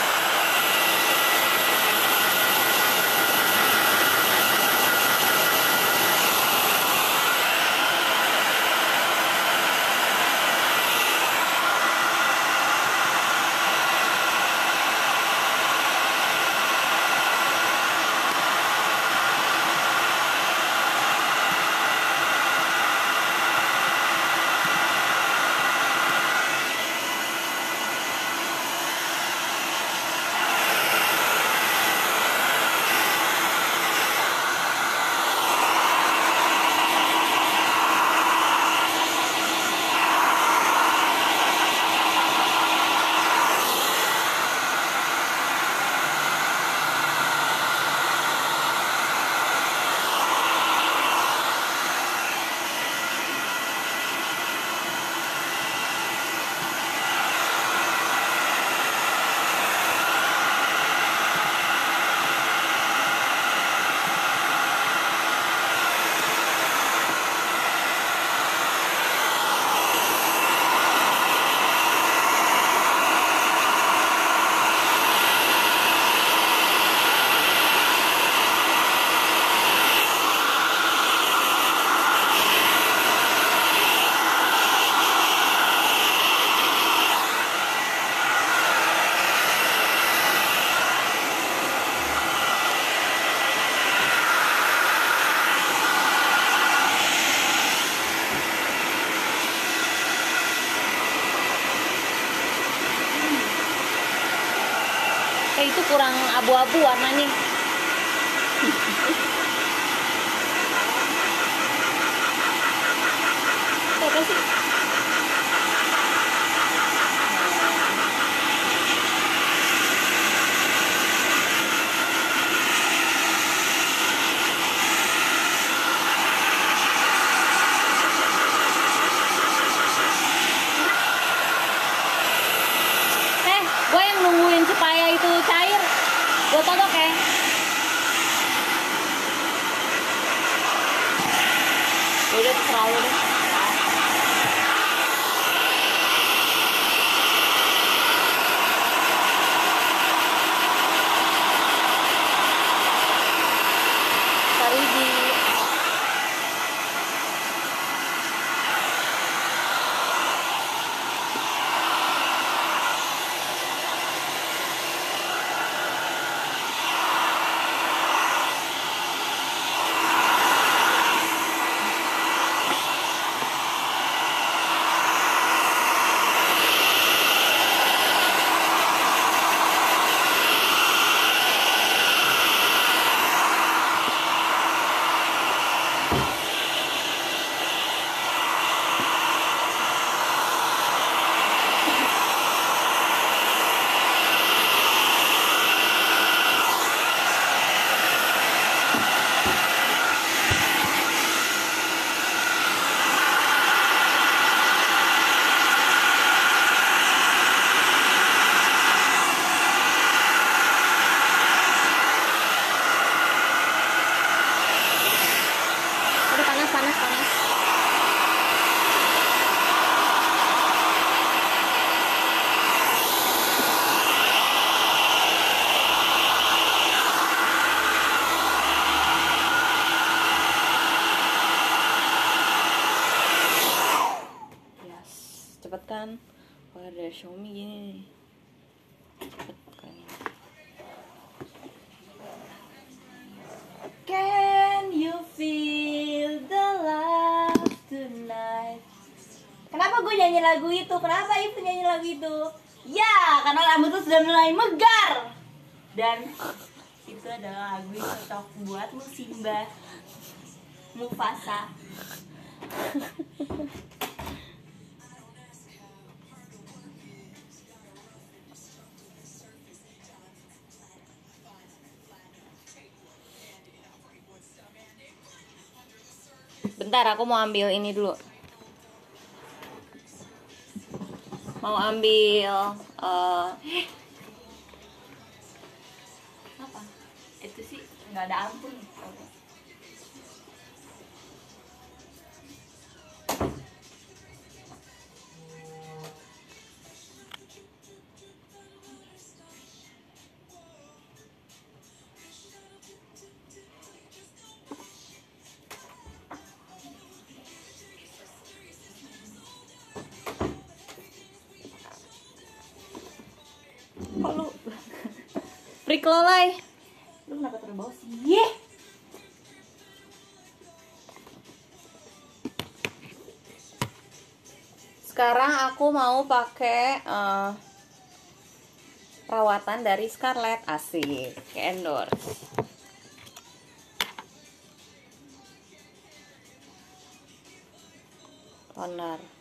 Eh itu kurang abu-abu warnanya. Apa sih? Sudah mulai megar. Dan itu adalah lagu yang cocok buatmu Simba Mufasa. Bentar, aku mau ambil ini dulu. Mau ambil eh nggak ada ampun. lu Freak lolai. Sekarang aku mau pakai eh, perawatan dari Scarlett asik, endorse. Toner.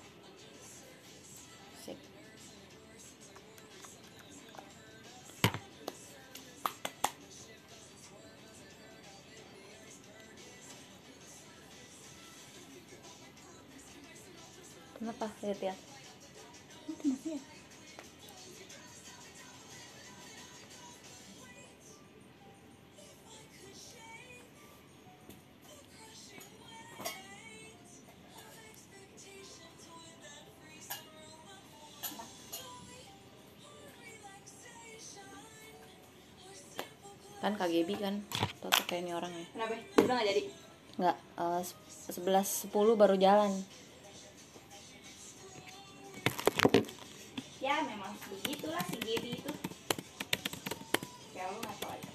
Lihat ya. Kan KGB kan. Tuh tuh kayak ini orangnya. Kenapa? Udah nggak jadi. Enggak, eh, sebelas sepuluh baru jalan. Begitulah si Gaby itu. Ya lu nggak tahu aja.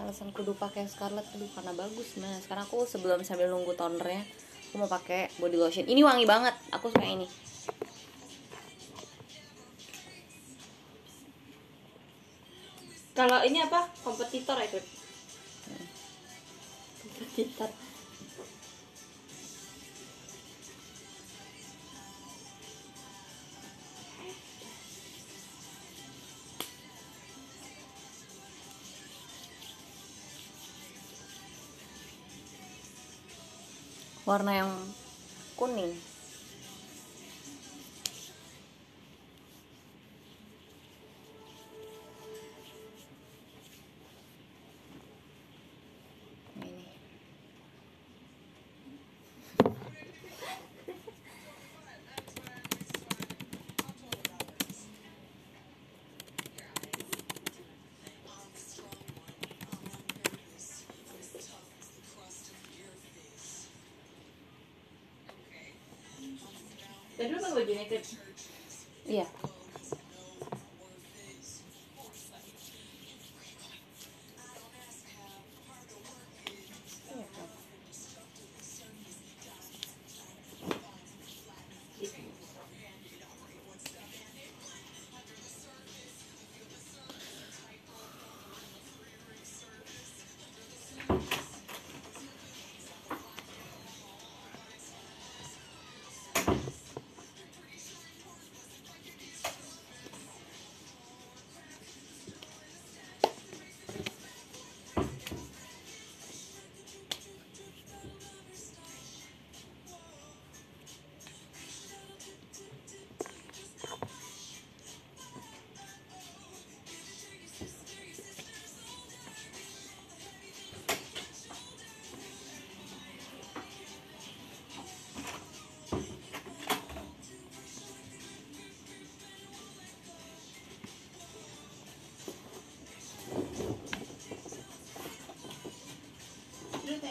Alasan kudu pakai Scarlett aduh karena bagus mas sekarang aku sebelum sambil nunggu tonernya aku mau pakai body lotion ini wangi banget aku suka ini Kalau ini apa? Kompetitor ya, Beb? Warna yang kuning Tadi lu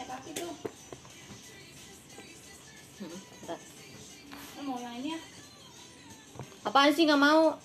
kayak papi tuh. Hmm, bentar. Mau yang ini ya? apaan sih nggak mau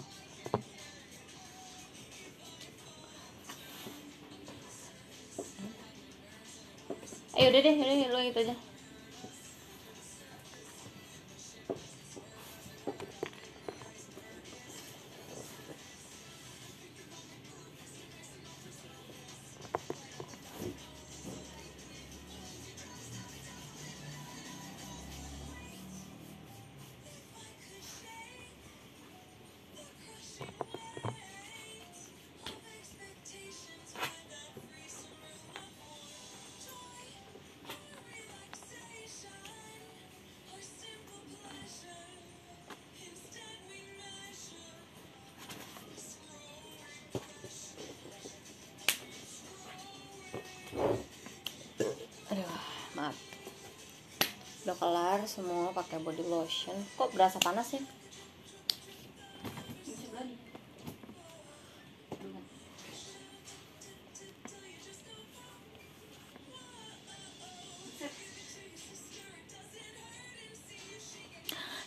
udah kelar semua pakai body lotion kok berasa panas lagi.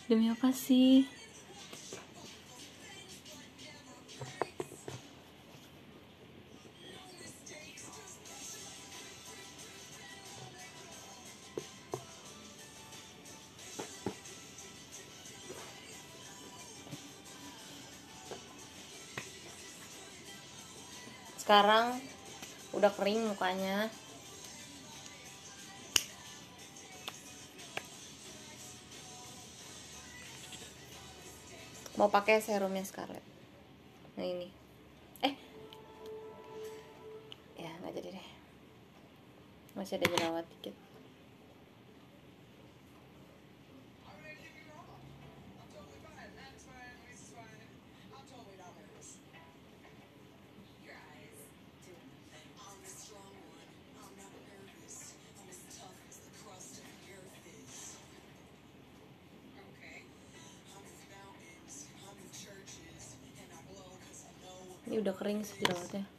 demi apa sih sekarang udah kering mukanya. Mau pakai serumnya Scarlett. Nah ini. Eh. Ya nggak jadi deh. Masih ada jerawat dikit udah kering sih jerawatnya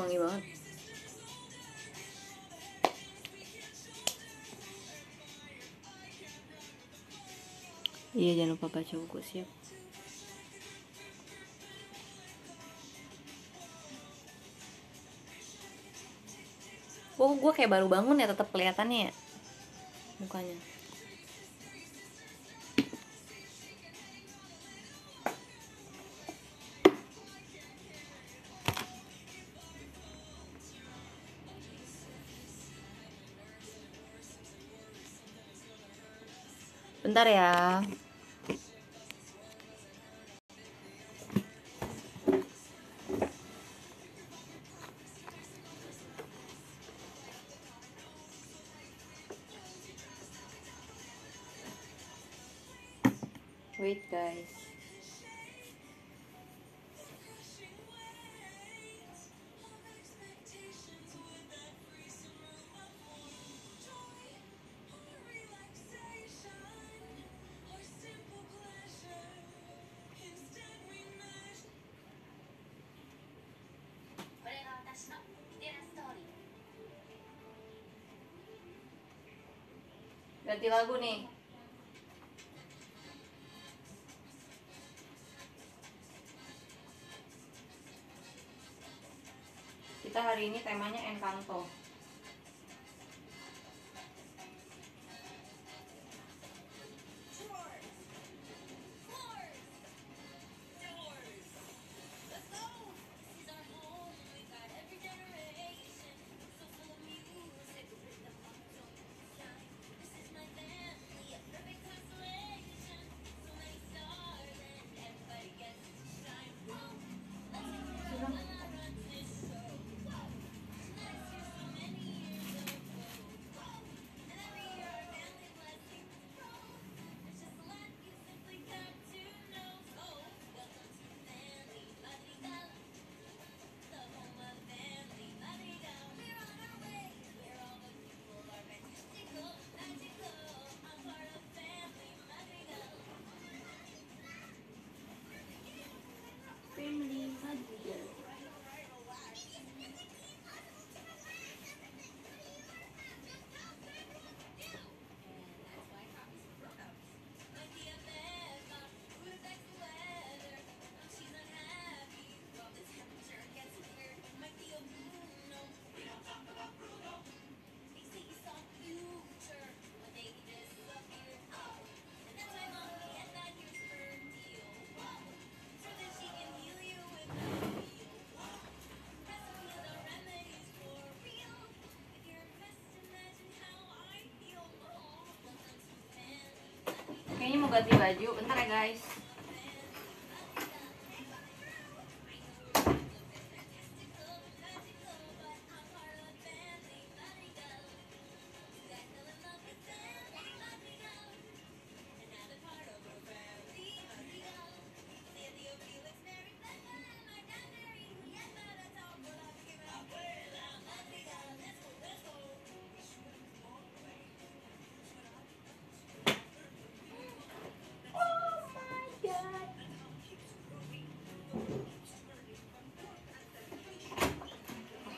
wangi banget iya jangan lupa baca buku siap Oh, gue kayak baru bangun ya tetap kelihatannya ya mukanya. Bentar ya. Wait guys. Ganti lagu nih. Kita hari ini temanya Encanto. Ganti baju. Bentar ya guys.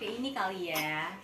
Ini kali ya.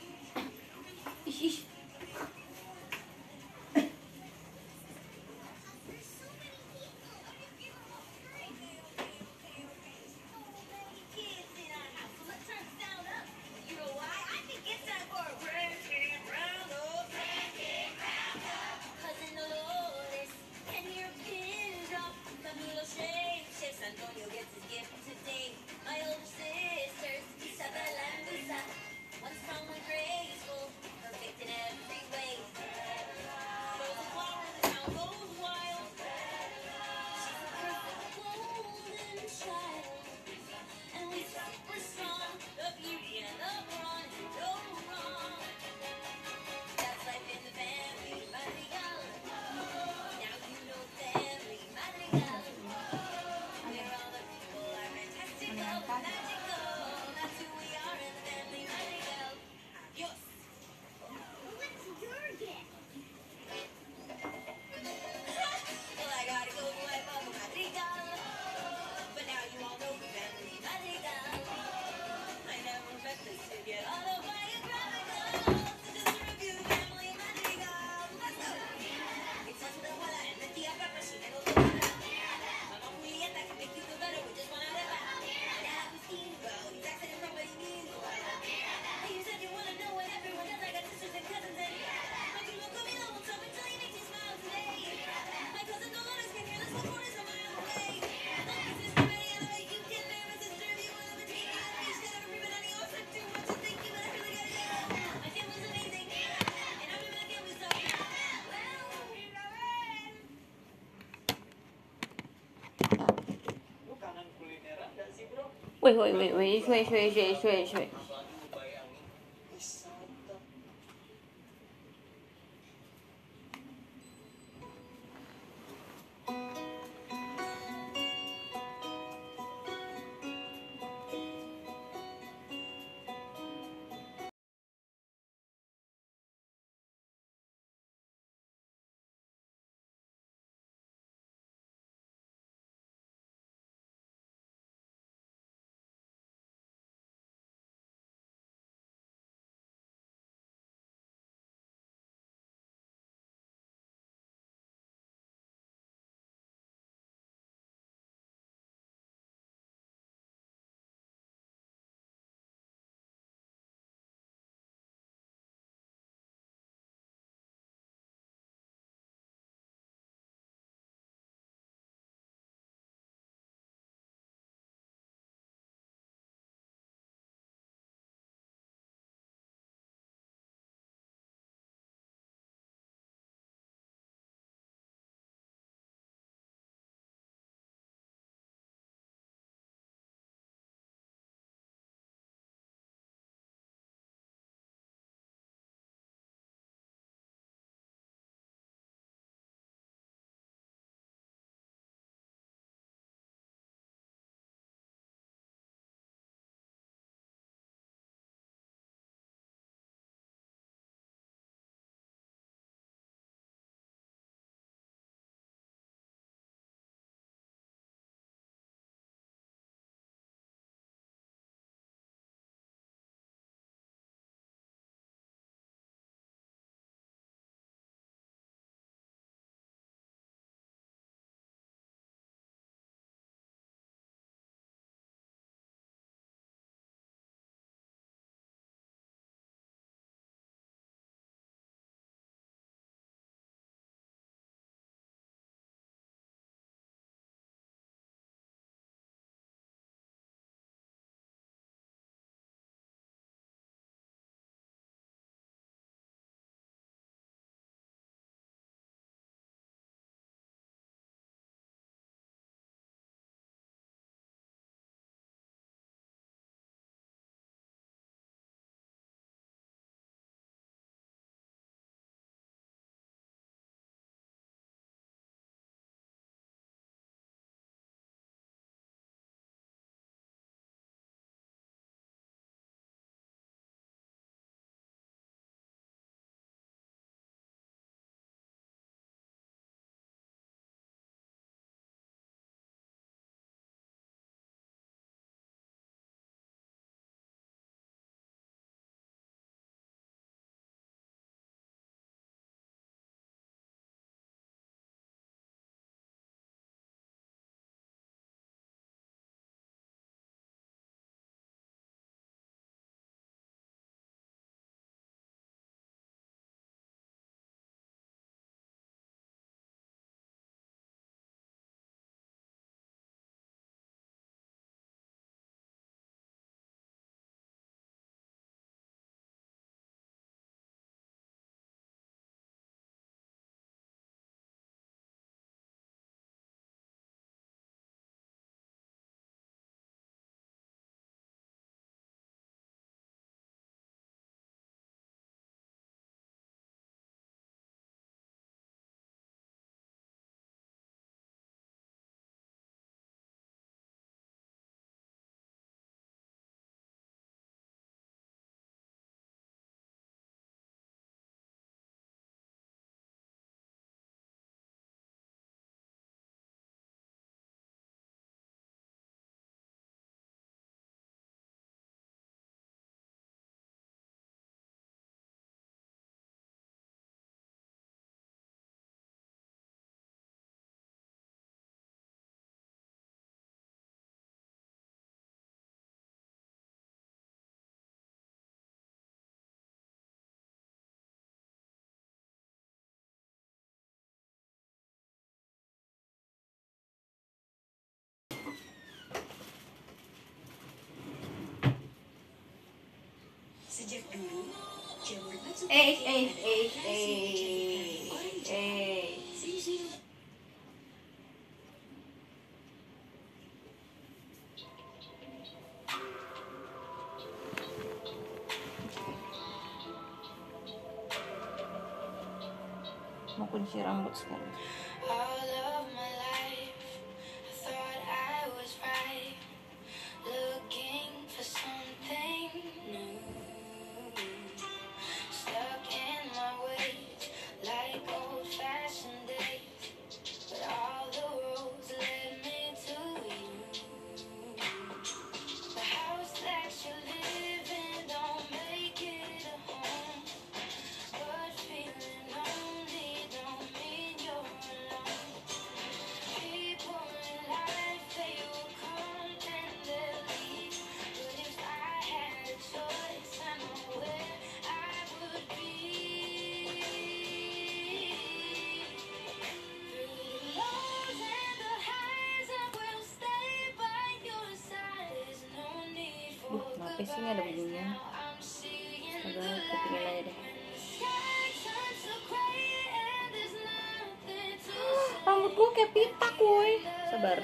我一吹吹吹吹吹 Eh, eh, eh, eh, eh. mau kunci rambut sekarang for Duh, kenapa sih ini ada bunyinya? Agak kupingin aja deh. Rambut gue kayak pita, kuy. Sabar.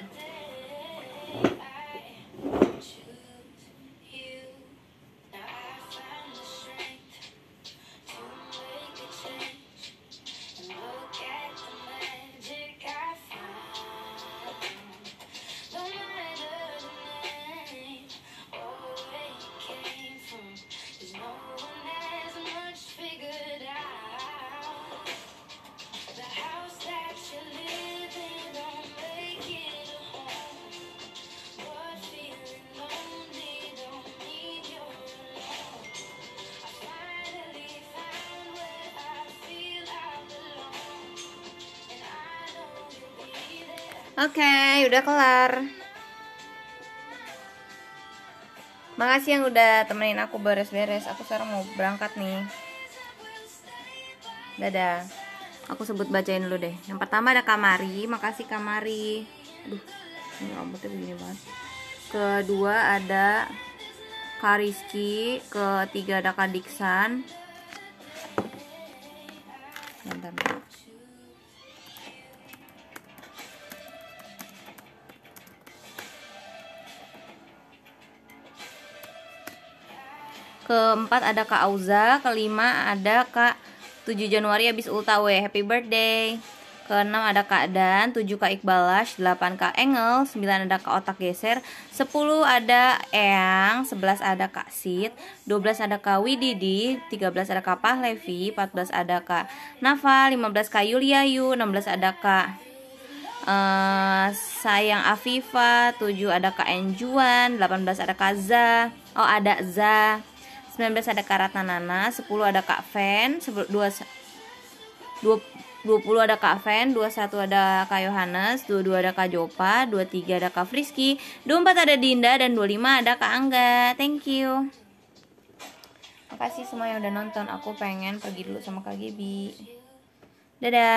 Udah kelar. Makasih yang udah temenin aku beres-beres. Aku sekarang mau berangkat nih. Dadah. Aku sebut bacain dulu deh. Yang pertama ada Kamari. Makasih Kamari. Aduh, ini rambutnya begini banget. Kedua ada Kariski. Ketiga ada Kak Keempat ada Kak Auza, kelima ada Kak 7 Januari habis ultawe, happy birthday. Keenam ada Kak Dan, 7 Kak Iqbalash, 8 Kak Engel, 9 ada Kak Otak Geser, 10 ada Eyang, 11 ada Kak Sid, 12 ada Kak Wididi, 13 ada Kak Pahlevi, 14 ada Kak Nafa, 15 Kak Yuliayu, 16 ada Kak eh, Sayang Afifa, 7 ada Kak Enjuan, 18 ada Kak Za, oh ada Za, 19 ada Kak Ratna Nana, 10 ada Kak Fen, 10 2 20 ada Kak Fen, 21 ada Kak Yohanes, 22 ada Kak Jopa, 23 ada Kak Friski, 24 ada Dinda dan 25 ada Kak Angga. Thank you. Makasih semua yang udah nonton. Aku pengen pergi dulu sama Kak Gebi. Dadah.